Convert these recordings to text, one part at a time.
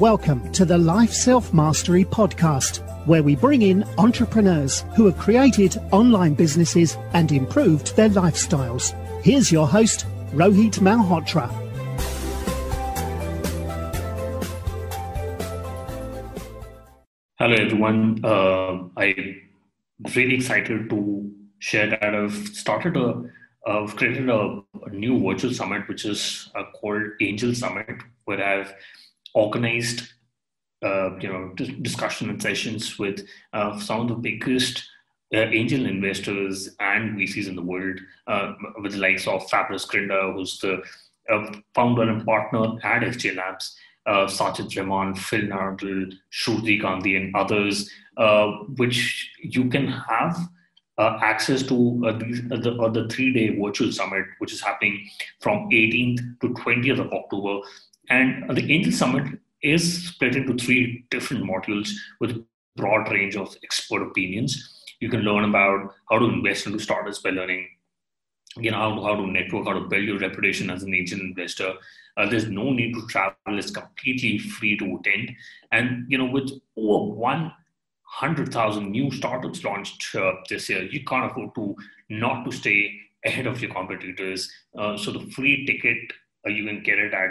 Welcome to the Life Self Mastery Podcast, where we bring in entrepreneurs who have created online businesses and improved their lifestyles. Here's your host, Rohit Malhotra. Hello, everyone. Uh, I'm really excited to share that I've started a, I've created a, a new virtual summit, which is uh, called Angel Summit, where I've organized uh, you know discussion and sessions with uh, some of the biggest uh, angel investors and VCs in the world, uh, with the likes of Fabrice Grinda, who's the uh, founder and partner at FJ Labs, uh, Sajid Phil Nartle, Shruti Gandhi, and others, which you can have access to the, the three-day virtual summit, which is happening from 18th to 20th of October and the Angel Summit is split into three different modules with a broad range of expert opinions. You can learn about how to invest into startups by learning, you know, how to, how to network, how to build your reputation as an angel investor. Uh, there's no need to travel; it's completely free to attend. And you know, with over one hundred thousand new startups launched uh, this year, you can't afford to not to stay ahead of your competitors. Uh, so the free ticket uh, you can get it at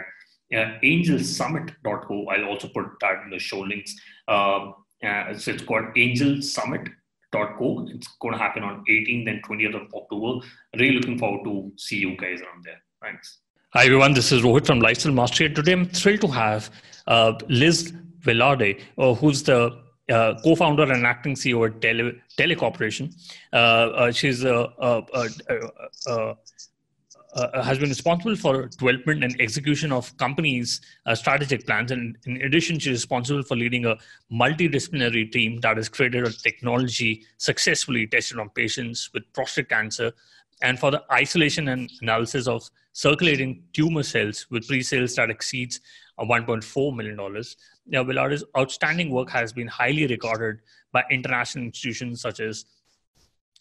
uh, angelsummit.co. I'll also put that in the show links. Um, uh, so it's called angelsummit.co. It's going to happen on 18th and 20th of October. Really looking forward to see you guys around there. Thanks. Hi, everyone. This is Rohit from Life Self Mastery. Today, I'm thrilled to have uh, Liz Velarde, uh, who's the uh, co-founder and acting CEO at Delee. Uh, uh, she's a, a, a, uh, uh, has been responsible for development and execution of companies' uh, strategic plans. And in addition, she's responsible for leading a multidisciplinary team that has created a technology successfully tested on patients with prostate cancer and for the isolation and analysis of circulating tumor cells with pre-sales that exceeds uh, $1.4 million. Now, Velarde's outstanding work has been highly regarded by international institutions such as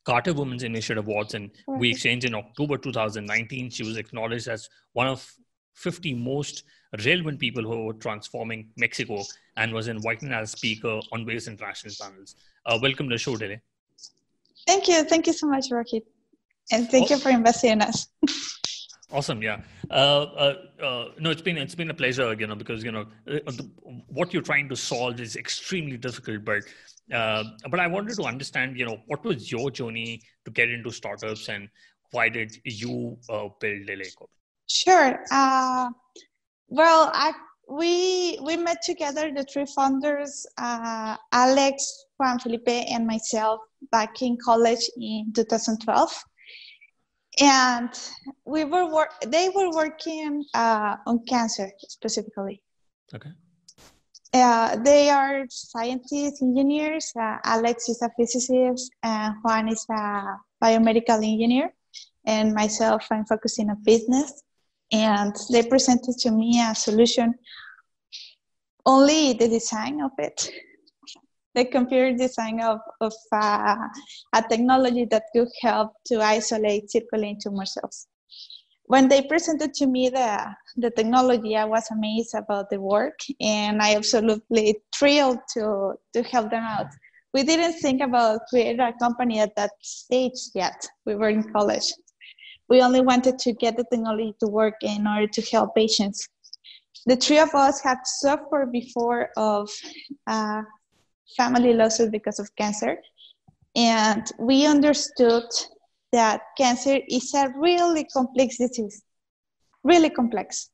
Cartier Women's Initiative Awards and we exchanged in October 2019. She was acknowledged as one of 50 most relevant people who were transforming Mexico and was invited as speaker on various international panels. Uh, welcome to the show today. Thank you. Thank you so much, Rohit. And thank you for investing in us. Awesome, yeah. Uh, uh, uh, no, it's been it's been a pleasure, you know, because you know uh, the, what you're trying to solve is extremely difficult, but uh, but I wanted to understand, you know, what was your journey to get into startups and why did you uh, build Deleco? Sure. Uh, well, I, we we met together, the three founders, uh, Alex, Juan Felipe, and myself, back in college in 2012. And we were wor- they were working uh, on cancer specifically. Okay. Uh, they are scientists, engineers. Uh, Alex is a physicist, and Juan is a biomedical engineer, and myself, I'm focusing on business. And they presented to me a solution, only the design of it, the computer design of, of uh, a technology that could help to isolate circulating tumor cells when they presented to me the, the technology, I was amazed about the work and I absolutely thrilled to, to help them out. We didn't think about creating a company at that stage yet. We were in college. We only wanted to get the technology to work in order to help patients. The three of us had suffered before of uh, family losses because of cancer, and we understood that cancer is a really complex disease, really complex.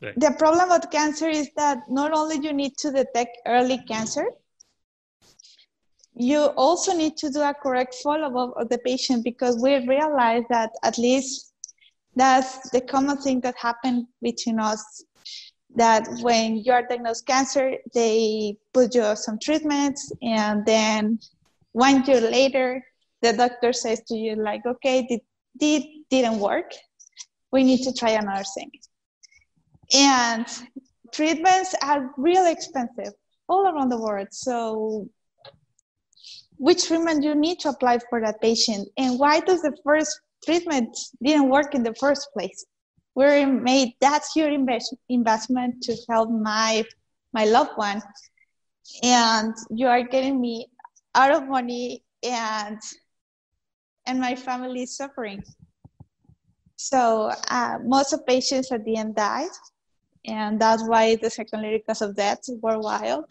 Right. The problem with cancer is that not only you need to detect early cancer, you also need to do a correct follow-up of the patient because we realize that at least that's the common thing that happened between us that when you are diagnosed cancer they put you on some treatments and then one year later the doctor says to you like okay it did, didn't work. We need to try another thing. And treatments are really expensive all around the world. So which treatment you need to apply for that patient? And why does the first treatment didn't work in the first place? We made that huge investment to help my my loved one. And you are getting me out of money and and my family is suffering so uh, most of patients at the end died and that's why the secondary cause of death were wild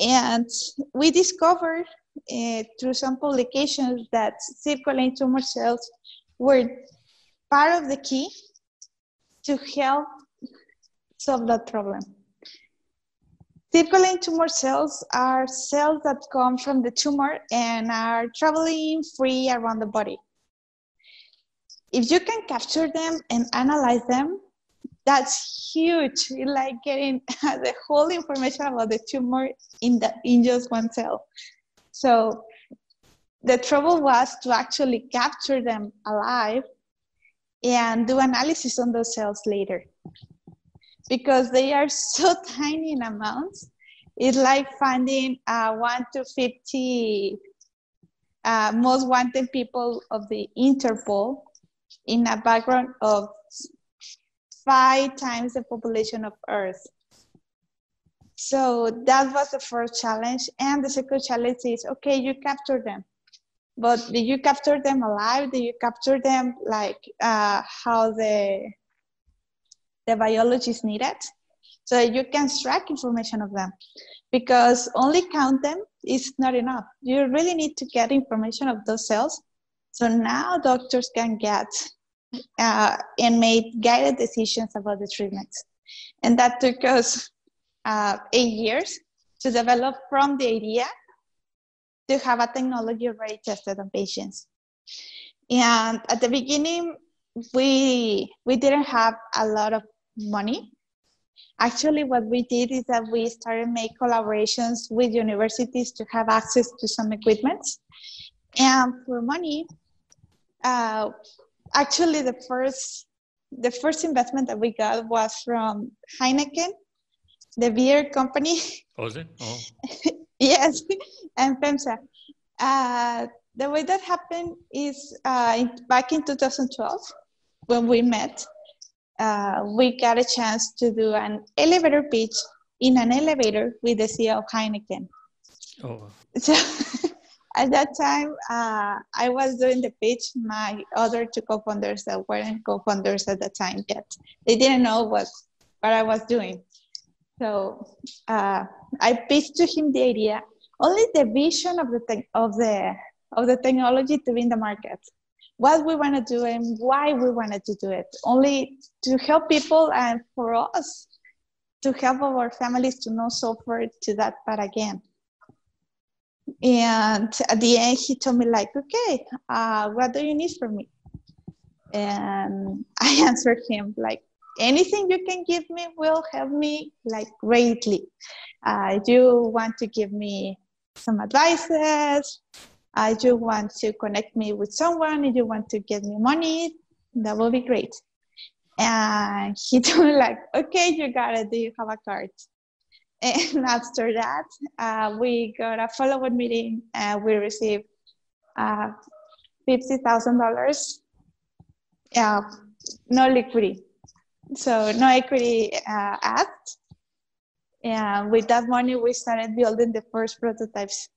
and we discovered uh, through some publications that circulating tumor cells were part of the key to help solve that problem. Circulating tumor cells are cells that come from the tumor and are traveling free around the body. If you can capture them and analyze them, that's huge. It's like getting the whole information about the tumor in the in just one cell. So the trouble was to actually capture them alive and do analysis on those cells later because they are so tiny in amounts. It's like finding uh, 1 to 50 uh, most wanted people of the interpol in a background of five times the population of earth. So that was the first challenge. And the second challenge is okay you capture them. But did you capture them alive? Did you capture them like uh, how the the biologists need it. So you can extract information of them because only count them is not enough. You really need to get information of those cells. So now doctors can get uh, and make guided decisions about the treatments. And that took us uh, eight years to develop from the idea to have a technology already tested on patients. And at the beginning, we we didn't have a lot of money. Actually, what we did is that we started make collaborations with universities to have access to some equipment. And for money, uh, actually the first the first investment that we got was from Heineken, the beer company. Oh, was it? Oh. yes, and FEMSA. Uh, the way that happened is uh, back in 2012 when we met. Uh, we got a chance to do an elevator pitch in an elevator with the CEO of Heineken. Oh. So at that time, uh, I was doing the pitch. My other two co-founders that weren't co-founders at the time yet, they didn't know what what I was doing. So uh, I pitched to him the idea, only the vision of the te- of the of the technology to be in the market, what we want to do and why we wanted to do it, only to help people and for us to help our families to not suffer to that part again. And at the end, he told me like, okay, uh, what do you need from me? And I answered him like, anything you can give me will help me like greatly. Uh, you want to give me some advices. I uh, you want to connect me with someone. If you want to get me money, that will be great. And he told me like, okay, you got it. Do you have a card? And after that, uh, we got a follow-up meeting and we received uh, $50,000. Yeah, no liquidity so no equity uh, act. And with that money, we started building the first prototypes.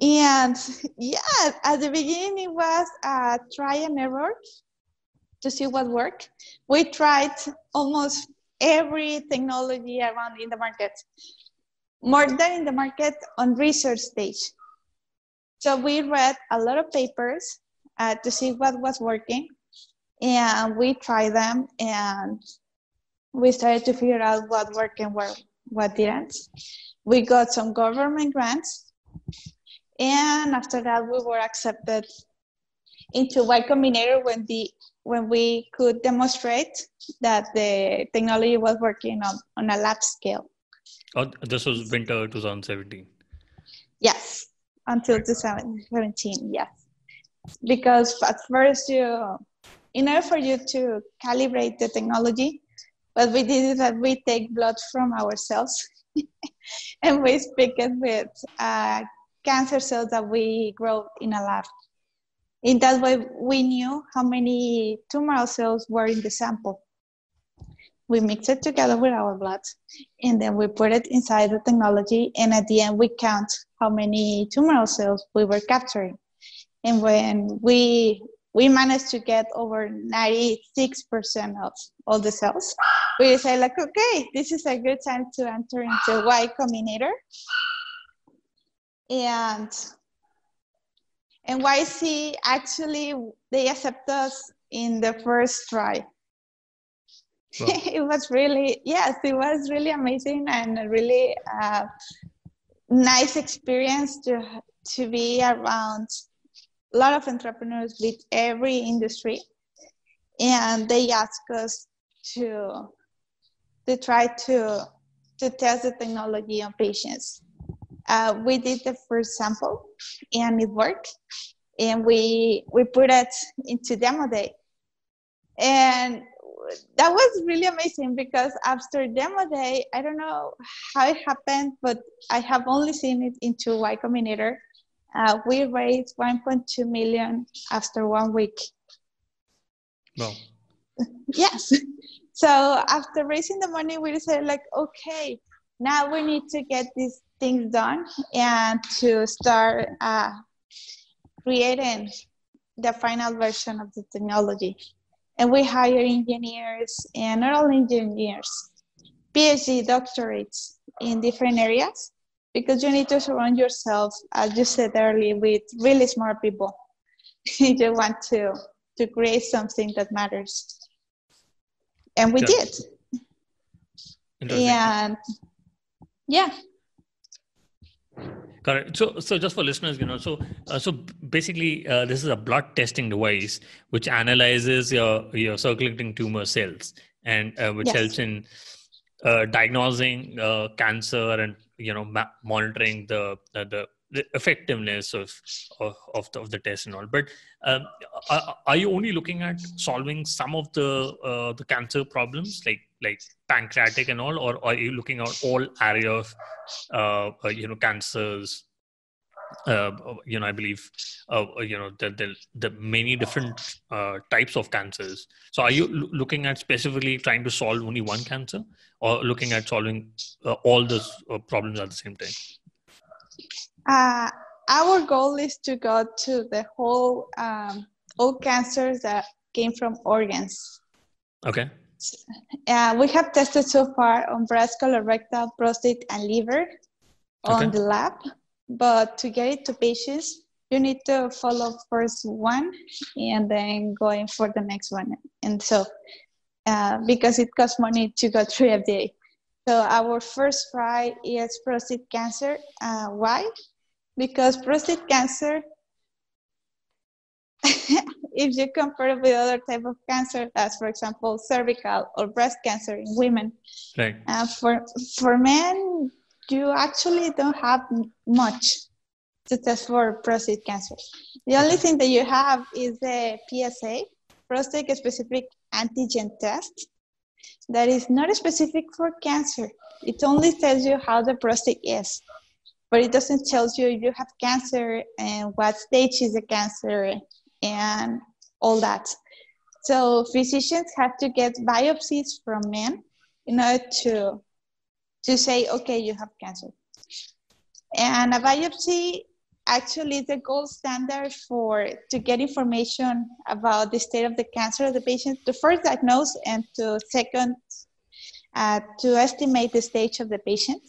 And yeah, at the beginning, it was a try and error to see what worked. We tried almost every technology around in the market, more than in the market on research stage. So we read a lot of papers uh, to see what was working and we tried them and we started to figure out what worked and what, what didn't. We got some government grants and after that we were accepted into Y Combinator when the when we could demonstrate that the technology was working on, on a lab scale. Oh, this was winter 2017. Yes, until 2017. Yes, because at first you in order for you to calibrate the technology, what we did is that we take blood from ourselves and we speak it with uh, cancer cells that we grow in a lab. In that way, we knew how many tumoral cells were in the sample. We mix it together with our blood, and then we put it inside the technology, and at the end, we count how many tumoral cells we were capturing. And when we we managed to get over 96% of all the cells. We say like, okay, this is a good time to enter into Y Combinator. And NYC actually they accept us in the first try. Wow. it was really yes, it was really amazing and really uh, nice experience to to be around a lot of entrepreneurs with every industry, and they ask us to to try to to test the technology on patients. Uh, we did the first sample, and it worked, and we we put it into demo day, and that was really amazing because after demo day, I don't know how it happened, but I have only seen it into Y Combinator uh, we raised 1.2 million after one week. Wow. yes. So after raising the money, we decided like, okay, now we need to get these things done and to start uh, creating the final version of the technology. And we hire engineers and not only engineers, PhD doctorates in different areas because you need to surround yourself, as you said earlier, with really smart people. you want to to create something that matters, and we did. And yeah. Correct. So, so just for listeners, you know, so uh, so basically, uh, this is a blood testing device which analyzes your your circulating tumor cells and uh, which yes. helps in uh, diagnosing uh, cancer and you know ma- monitoring the, the, the effectiveness of of, of the, of the test and all but um, are, are, you only looking at solving some of the uh, the cancer problems like like pancreatic and all or are you looking at all area of uh, uh you know cancers uh, you know, I believe, uh, you know, the, the, the many different uh, types of cancers. So, are you l- looking at specifically trying to solve only one cancer, or looking at solving uh, all the uh, problems at the same time? Uh, our goal is to go to the whole um, all cancers that came from organs. Okay. Uh, we have tested so far on breast, colorectal, prostate, and liver on okay. the lab but to get it to patients, you need to follow first one and then going for the next one. And so, uh, because it costs money to go through FDA. So our first try is prostate cancer. Uh, why? Because prostate cancer, if you compare it with other type of cancer, as for example cervical or breast cancer in women, right. uh, for for men, you actually don't have much to test for prostate cancer. The only thing that you have is the PSA, prostate specific antigen test, that is not specific for cancer. It only tells you how the prostate is, but it doesn't tell you if you have cancer and what stage is the cancer and all that. So physicians have to get biopsies from men in order to to say, okay, you have cancer. And a biopsy actually is the gold standard for to get information about the state of the cancer of the patient to first diagnose and to second uh, to estimate the stage of the patient.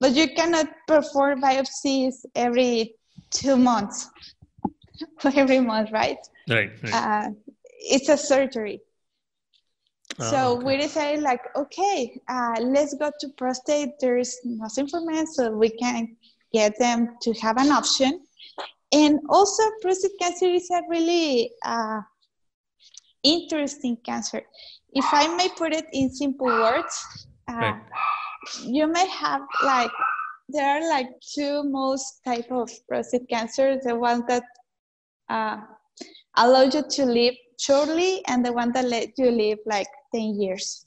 But you cannot perform biopsies every two months, every month, right? Right. right. Uh, it's a surgery. Oh, so okay. we decided like, okay, uh, let's go to prostate. There's nothing for men, so we can get them to have an option. And also prostate cancer is a really uh, interesting cancer. If I may put it in simple words, uh, right. you may have like, there are like two most type of prostate cancer, the one that uh, allow you to live shortly and the one that let you live like 10 years.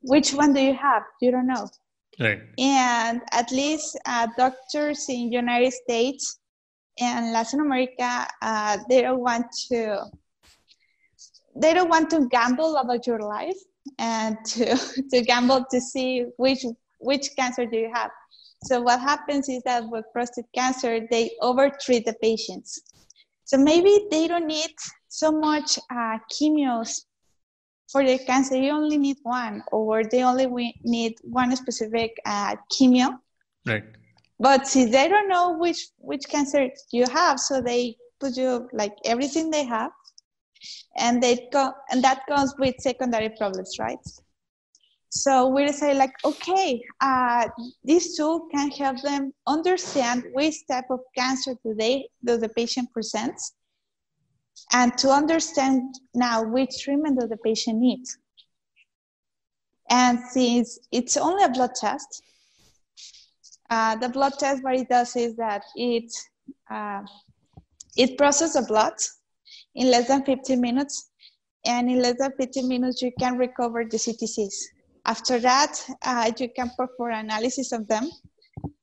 Which one do you have? You don't know. Right. And at least uh, doctors in United States and Latin America, uh, they don't want to they don't want to gamble about your life and to, to gamble to see which which cancer do you have. So what happens is that with prostate cancer, they overtreat the patients. So maybe they don't need so much uh, chemios for their cancer. You only need one, or they only need one specific uh, chemio. Right. But since they don't know which which cancer you have, so they put you like everything they have, and they go and that comes with secondary problems, right? So we say like, okay, uh, this tool can help them understand which type of cancer do they do the patient presents, and to understand now which treatment do the patient needs. And since it's only a blood test, uh, the blood test what it does is that it uh, it processes the blood in less than 15 minutes, and in less than 15 minutes you can recover the CTCs. After that, uh, you can perform analysis of them,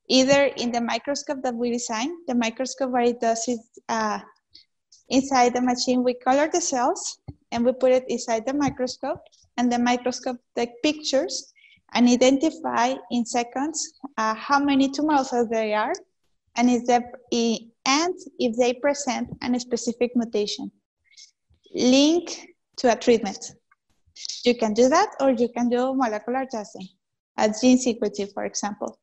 either in the microscope that we design. The microscope, where it does it uh, inside the machine, we color the cells and we put it inside the microscope, and the microscope take pictures and identify in seconds uh, how many tumor cells there are and if they, and if they present a specific mutation. Link to a treatment. You can do that, or you can do molecular testing, a gene sequencing, for example.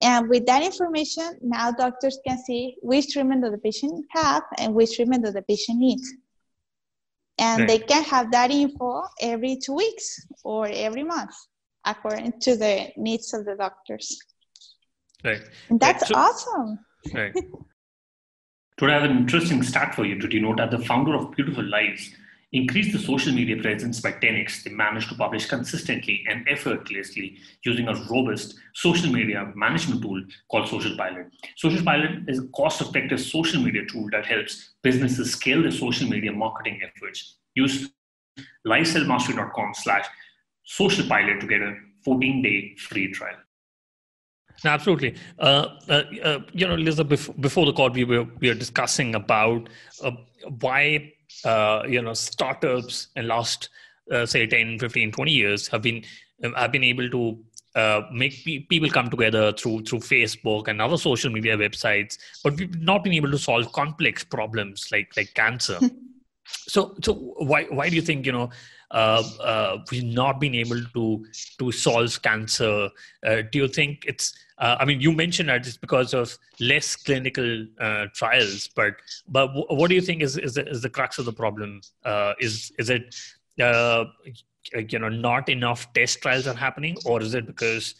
And with that information, now doctors can see which treatment does the patient have and which treatment does the patient need. And right. they can have that info every two weeks or every month, according to the needs of the doctors. Right. And that's right. So, awesome. Right. Today, I have an interesting stat for you. Did you know that the founder of Beautiful Lives increased the social media presence by 10x. They managed to publish consistently and effortlessly using a robust social media management tool called Social Pilot. Social Pilot is a cost effective social media tool that helps businesses scale their social media marketing efforts. Use lifestylemastering.com slash social pilot to get a 14 day free trial. Absolutely. Uh, uh, uh, you know, Lisa, before, before the call, we were, we were discussing about uh, why uh, you know startups in last uh, say 10 15 20 years have been have been able to uh, make pe- people come together through through Facebook and other social media websites, but we've not been able to solve complex problems like like cancer. so so why why do you think you know we've not been able to to solve cancer? Uh, do you think it's uh, I mean, you mentioned that it's because of less clinical uh, trials, but but what do you think is is the, is the crux of the problem? Uh, is is it uh, you know not enough test trials are happening, or is it because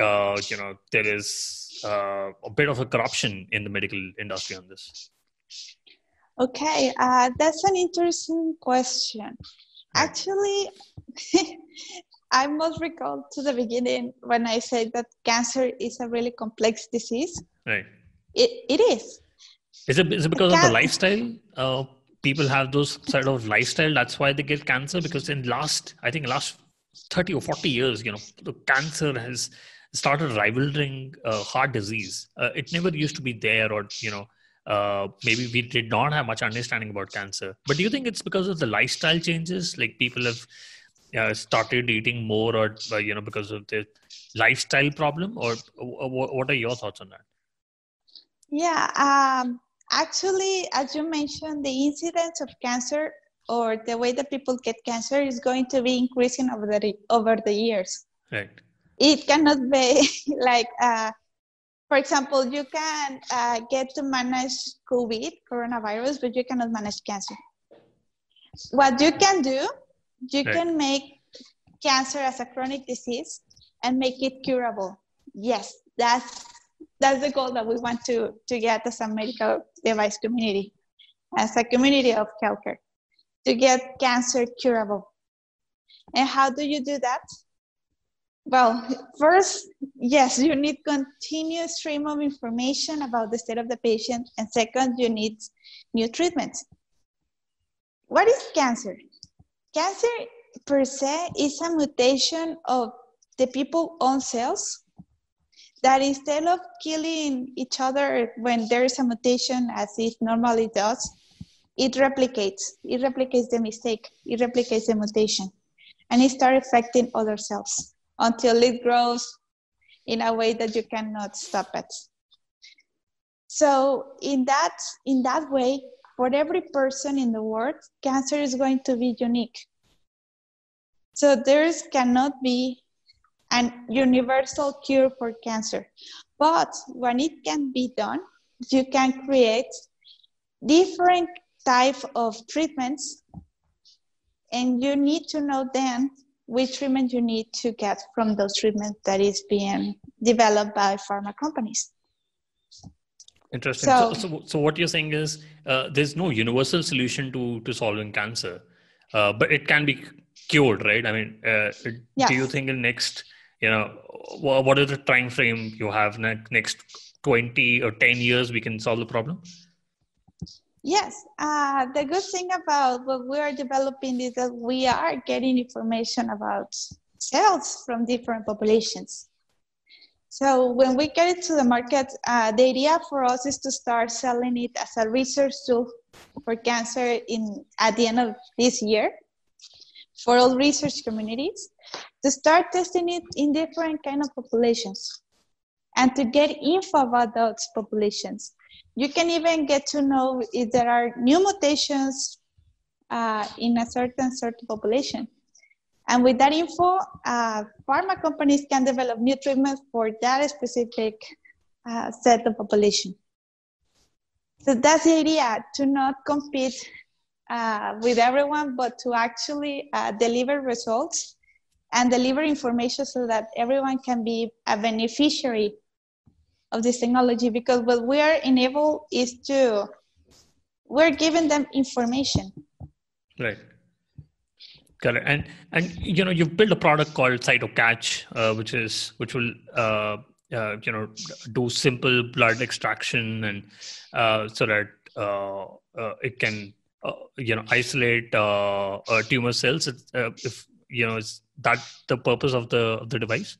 uh, you know there is uh, a bit of a corruption in the medical industry on this? Okay, that's an interesting question. Actually, I must recall to the beginning when I said that cancer is a really complex disease. Right. It, it is. Is it, is it because Can- of the lifestyle? Uh, people have those sort of lifestyle. That's why they get cancer. Because in last, I think last 30 or 40 years, you know, the cancer has started rivaling uh, heart disease. Uh, it never used to be there or, you know, uh, maybe we did not have much understanding about cancer. But do you think it's because of the lifestyle changes? Like people have uh, started eating more or uh, you know because of the lifestyle problem or what are your thoughts on that yeah um, actually as you mentioned the incidence of cancer or the way that people get cancer is going to be increasing over the over the years right it cannot be like uh, for example you can uh, get to manage covid coronavirus but you cannot manage cancer what you can do you right. can make cancer as a chronic disease and make it curable. Yes, that's that's the goal that we want to to get as a medical device community, as a community of healthcare, to get cancer curable. And how do you do that? Well, first, yes, you need continuous stream of information about the state of the patient, and second, you need new treatments. What is cancer? Cancer per se is a mutation of the people's own cells that instead of killing each other when there is a mutation as it normally does, it replicates. It replicates the mistake. It replicates the mutation. And it starts affecting other cells until it grows in a way that you cannot stop it. So in that, in that way, for every person in the world, cancer is going to be unique. So there cannot be an universal cure for cancer. But when it can be done, you can create different type of treatments and you need to know then which treatment you need to get from those treatments that is being developed by pharma companies. Interesting. So, so, so, so what you're saying is uh, there's no universal solution to to solving cancer, uh, but it can be cured, right? I mean, uh, yes. do you think in next, you know, what is the time frame you have next 20 or 10 years we can solve the problem? Yes, uh, the good thing about what we are developing is that we are getting information about cells from different populations. So when we get it to the market, uh, the idea for us is to start selling it as a research tool for cancer in at the end of this year for all research communities to start testing it in different kind of populations and to get info about those populations you can even get to know if there are new mutations uh, in a certain certain population. And with that info, uh, pharma companies can develop new treatments for that specific uh, set of population. So that's the idea, to not compete uh, with everyone, but to actually uh, deliver results and deliver information so that everyone can be a beneficiary of this technology because what we are enabled is to we're giving them information. Right. Correct and and you know you've built a product called cytocatch uh, which is which will uh, uh, you know do simple blood extraction and uh, so that uh, uh, it can you know isolate tumor cells. If you know is that the purpose of the of the device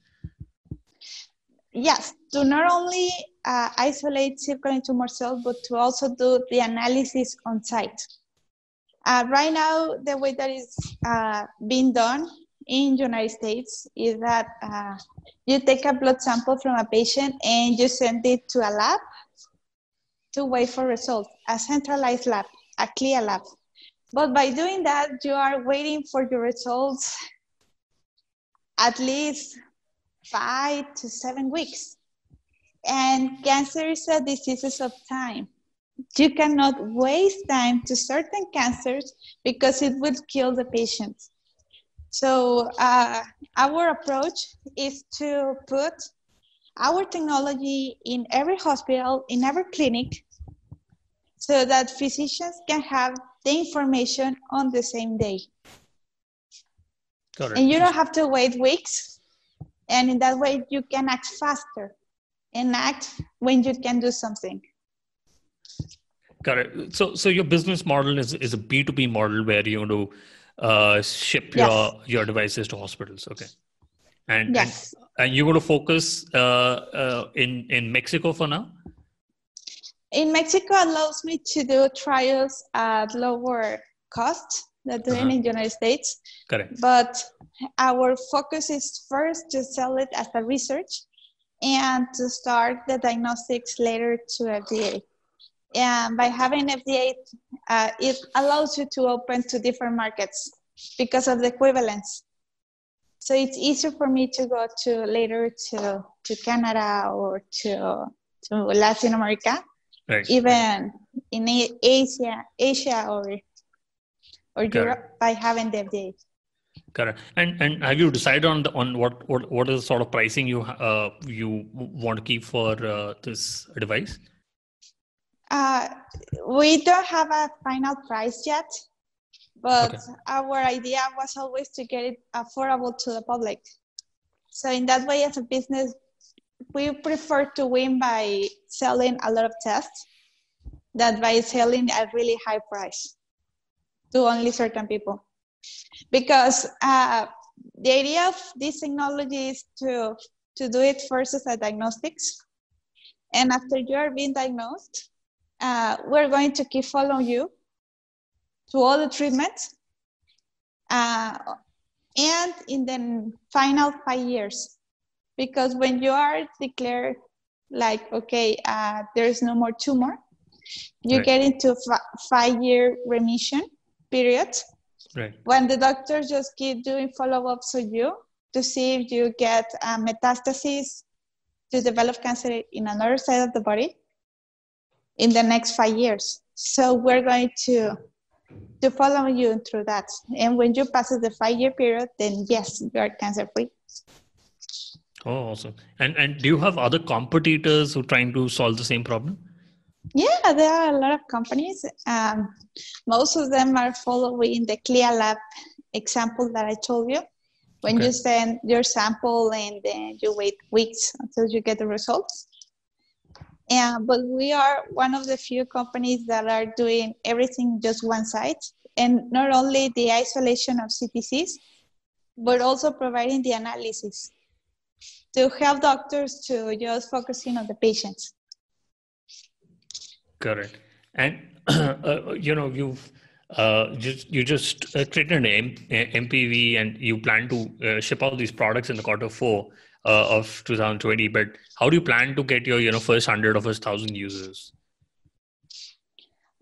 yes, to not only uh, isolate circulating tumor cells, but to also do the analysis on site. Uh, right now, the way that is uh, being done in the United States is that uh, you take a blood sample from a patient and you send it to a lab to wait for results, a centralized lab, a CLIA lab. But by doing that, you are waiting for your results at least five to seven weeks. And cancer is a disease of time. You cannot waste time to certain cancers because it will kill the patient. So uh, our approach is to put our technology in every hospital, in every clinic, so that physicians can have the information on the same day. And you don't have to wait weeks and in that way you can act faster and act when you can do something. Got it. So so your business model is is a b2b model where you want to uh, ship yes. your your devices to hospitals. Okay. And yes. and, and you're going to focus uh, uh, in in mexico for now? In mexico allows me to do trials at lower cost doing uh-huh. in the united states correct but our focus is first to sell it as a research and to start the diagnostics later to FDA. And by having FDA, uh, it allows you to open to different markets because of the equivalence. So it's easier for me to go to later to, to Canada or to, to Latin America, right. even in Asia, Asia or, or Europe by having the FDA. Correct. And and have you decided on the, on what what what is the sort of pricing you uh you want to keep for uh, this device? Uh, we don't have a final price yet, but okay. our idea was always to get it affordable to the public. So in that way, as a business, we prefer to win by selling a lot of tests than by selling a really high price to only certain people because uh, the idea of this technology is to to do it first as a diagnostics. And after you are being diagnosed, uh, we're going to keep following you to all the treatments. Uh, and in the final five years, because when you are declared like, okay, uh, there's no more tumor, you right. get into f- five year remission period. Right. When the doctors just keep doing follow ups on you to see if you get uh, metastases to develop cancer in another side of the body in the next five years. So we're going to to follow you through that. And when you pass the five year period, then yes, you are cancer free. Oh, awesome! And and do you have other competitors who are trying to solve the same problem? Yeah, there are a lot of companies. Um, most of them are following the CLIA lab example that I told you. When okay. you send your sample and then you wait weeks until you get the results. Yeah, but we are one of the few companies that are doing everything just one site. And not only the isolation of CTCs, but also providing the analysis to help doctors to just focusing on the patients. Correct. And, uh, you know, you've uh, just you just uh, created an M- MPV and you plan to uh, ship out these products in the quarter four uh, of 2020. But how do you plan to get your you know first hundred of first thousand users?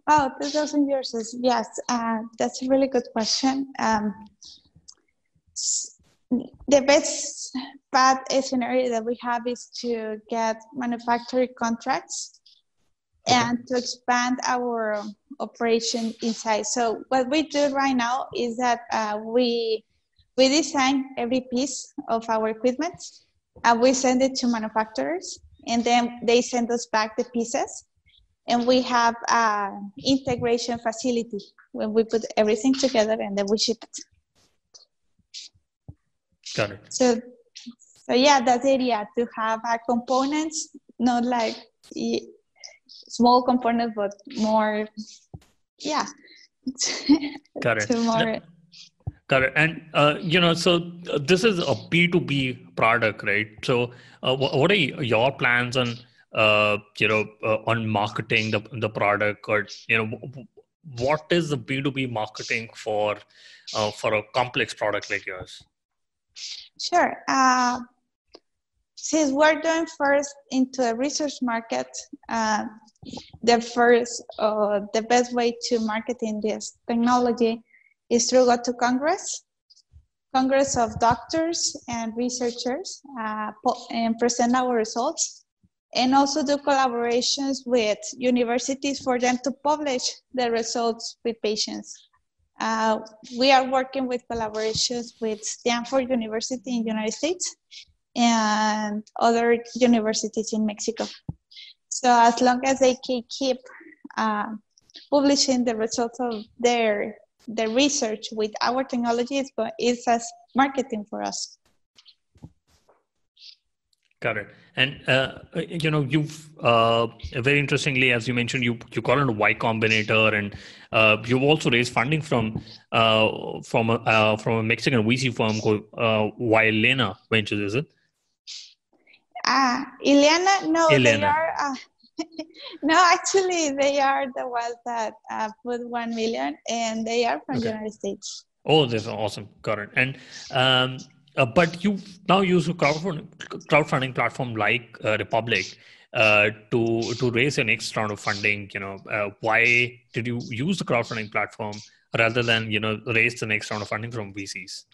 Oh, 2,000 users. Yes, uh, that's a really good question. Um, the best path scenario that we have is to get manufacturing contracts and to expand our operation inside. So what we do right now is that uh, we we design every piece of our equipment and we send it to manufacturers and then they send us back the pieces and we have an integration facility when we put everything together and then we ship it. Got it. So, so yeah, that's the idea to have a components, not like small components, but more, yeah. Got it. more, Got it. And, uh, you know, so uh, this is a B2B product, right? So uh, what are your plans on, uh, you know, uh, on marketing the, the product or, you know, what is the B2B marketing for, uh, for a complex product like yours? Sure. Since we're doing first into a research market, uh, the first, uh, the best way to marketing this technology is through go to Congress, Congress of doctors and researchers, uh, and present our results, and also do collaborations with universities for them to publish the results with patients. Uh, we are working with collaborations with Stanford University in the United States and other universities in Mexico. So as long as they keep uh, publishing the results of their the research with our technologies, but is as marketing for us. Got it. And uh, you know, you've uh, very interestingly, as you mentioned, you you got into Y Combinator, and uh, you've also raised funding from uh, from a, uh, from a Mexican VC firm called uh, Yelena Ventures, is it? Uh, Ileana, no, Elena. they are. Uh, no, actually, they are the ones that uh, put one million, and they are from okay. the United States. Oh, that's awesome! Got it. And um, uh, but you now use a crowdfunding, crowdfunding platform like uh, Republic uh, to to raise your next round of funding. You know, uh, why did you use the crowdfunding platform rather than you know raise the next round of funding from VCs?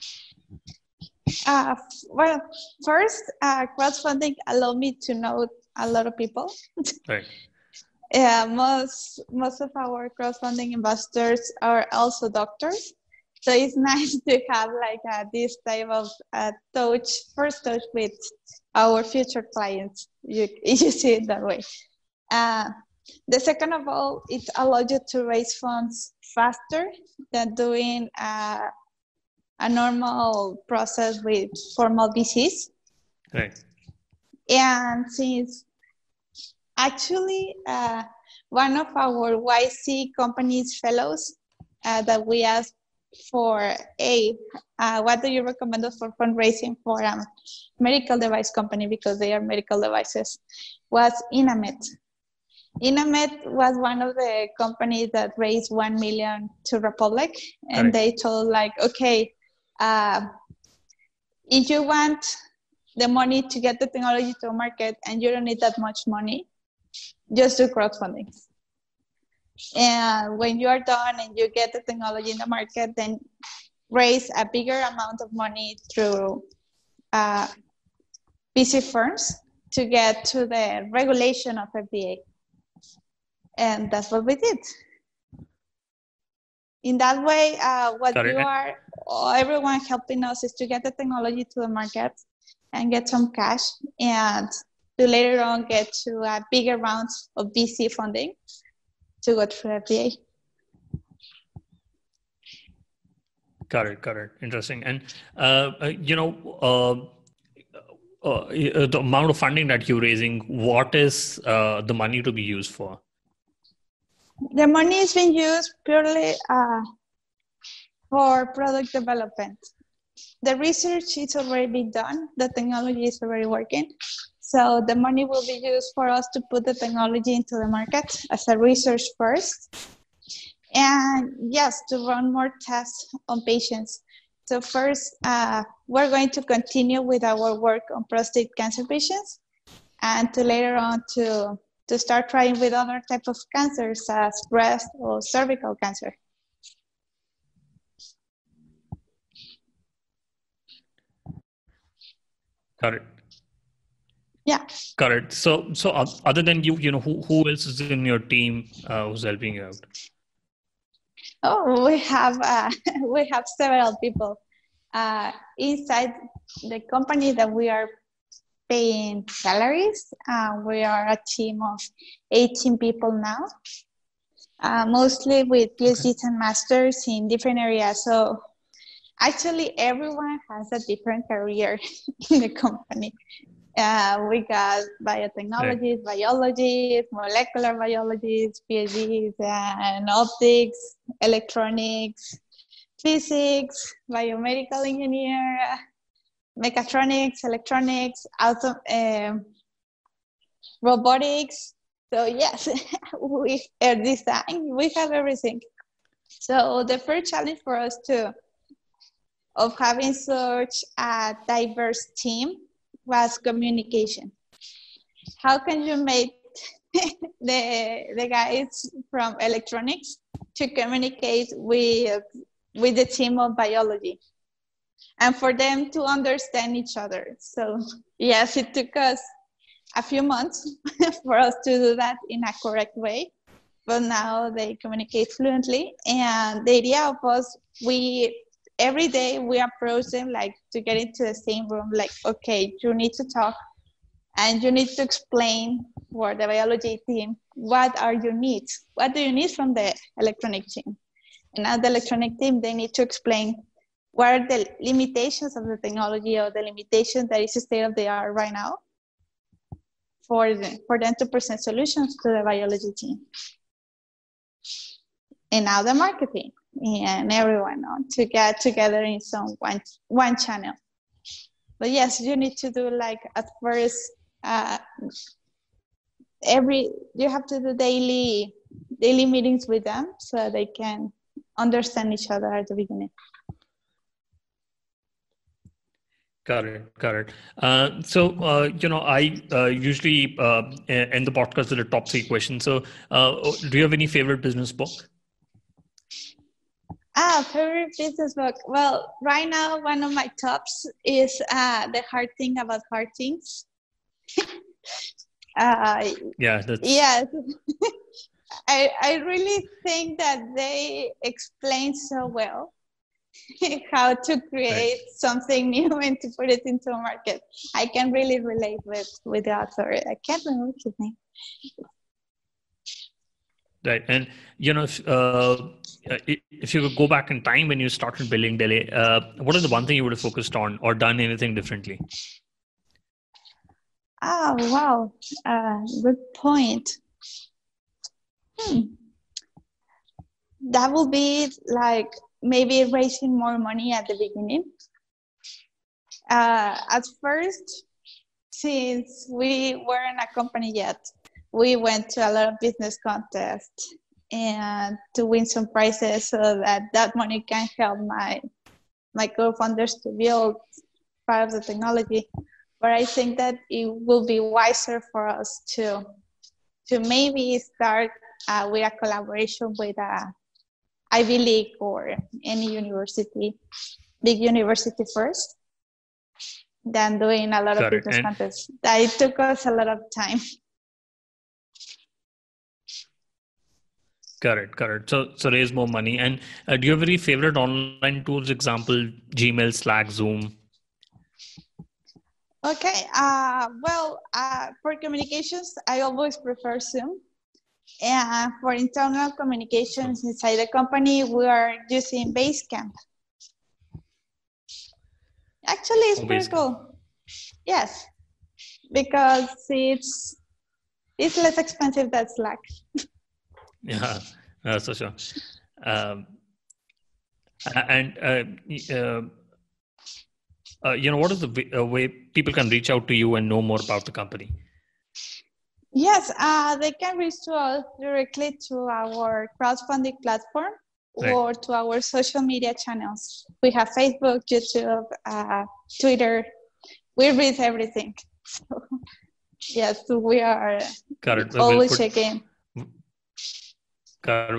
Uh, well, first, uh, crowdfunding allowed me to know a lot of people. Right. yeah, most most of our crowdfunding investors are also doctors, so it's nice to have like uh, this type of uh, touch, first touch with our future clients. You you see it that way. Uh, the second of all, it allows you to raise funds faster than doing uh, a normal process with formal VCs. Right. And since actually uh, one of our YC companies fellows uh, that we asked for a uh, what do you recommend us for fundraising for a um, medical device company because they are medical devices was Inamed. Inamed was one of the companies that raised one million to Republic, and right. they told like, okay, uh, if you want the money to get the technology to market and you don't need that much money, just do crowdfunding. And when you are done and you get the technology in the market, then raise a bigger amount of money through uh, VC firms to get to the regulation of FDA. And that's what we did. In that way, uh, what you are, everyone helping us is to get the technology to the market and get some cash and to later on get to a bigger rounds of VC funding to go through FDA. Got it. Got it. Interesting. And uh, uh you know, uh, uh, uh, the amount of funding that you're raising, what is uh, the money to be used for? The money is being used purely for product development. The research is already done. The technology is already working. So the money will be used for us to put the technology into the market as a research first. And yes, to run more tests on patients. So first, uh, we're going to continue with our work on prostate cancer patients and to later on to, to start trying with other type of cancers such as breast or cervical cancer. Got it. Yeah. Correct. So, so other than you, you know, who, who else is in your team uh, who's helping you out? Oh, we have uh, we have several people uh, inside the company that we are paying salaries. Uh, we are a team of 18 people now, uh, mostly with PhDs and masters in different areas. So actually, everyone has a different career in the company. Uh, we got biotechnologies, right. biologists, molecular biologists, PhDs, and optics, electronics, physics, biomedical engineer, mechatronics, electronics, auto, um, robotics. So yes, we air design, we have everything. So the first challenge for us to of having such a diverse team was communication. How can you make the, the guys from electronics to communicate with, with the team of biology and for them to understand each other? So, yes, it took us a few months for us to do that in a correct way but now they communicate fluently and the idea of us we every day we approach them like to get into the same room like okay you need to talk and you need to explain for the biology team what are your needs. What do you need from the electronic team? And now the electronic team they need to explain what are the limitations of the technology or the limitations that is state of the art right now for, for them to present solutions to the biology team. And now the marketing and everyone on to get together in some one one channel but yes you need to do like at first uh, every you have to do daily daily meetings with them so they can understand each other at the beginning Got it. Got it. Uh, so, uh, you know, I uh, usually uh, end the podcast with a top three question. So, uh, do you have any favorite business book? Ah, favorite business book. Well, right now one of my tops is uh, the hard thing about hard things. uh, yeah, that's... yes. I I really think that they explain so well how to create right. something new and to put it into a market. I can really relate with with the author. I can't remember his name. Right, and you know, if, uh, if you could go back in time when you started building Delee, uh, what is the one thing you would have focused on or done anything differently? Oh wow, uh, good point. Hmm. That would be like maybe raising more money at the beginning. Uh, at first, since we weren't a company yet, we went to a lot of business contests and to win some prizes so that that money can help my my co-founders to build part of the technology. But I think that it will be wiser for us to to maybe start uh, with a collaboration with a Ivy League or any university, big university first, than doing a lot Got of business contests. That it took us a lot of time. Correct, correct. So, so raise more money. And uh, do you have any favorite online tools? Example: Gmail, Slack, Zoom. Okay. Uh, well, uh, for communications, I always prefer Zoom. And for internal communications inside the company, we are using Basecamp. Actually, it's oh, pretty cool. Yes, because it's it's less expensive than Slack. Yeah, that's for sure. Um, and uh, uh, uh, you know, what is the way, uh, way, people can reach out to you and know more about the company? Yes, uh, they can reach to us directly to our crowdfunding platform right. or to our social media channels. We have Facebook, YouTube, uh, Twitter. We read everything. So, yes, we are Got it. always we'll put, checking. Got.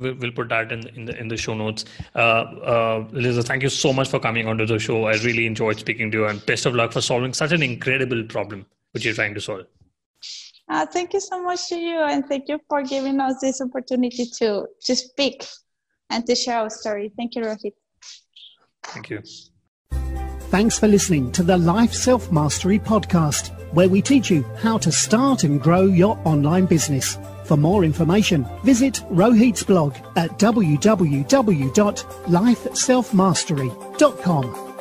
We'll put that in in the in the show notes. Uh, uh, Liza, thank you so much for coming onto the show. I really enjoyed speaking to you, and best of luck for solving such an incredible problem which you're trying to solve. Uh, thank you so much to you, and thank you for giving us this opportunity to to speak and to share our story. Thank you, Rohit. Thank you. Thanks for listening to the Life Self Mastery podcast, where we teach you how to start and grow your online business. For more information, visit Rohit's blog at www.lifeselfmastery.com.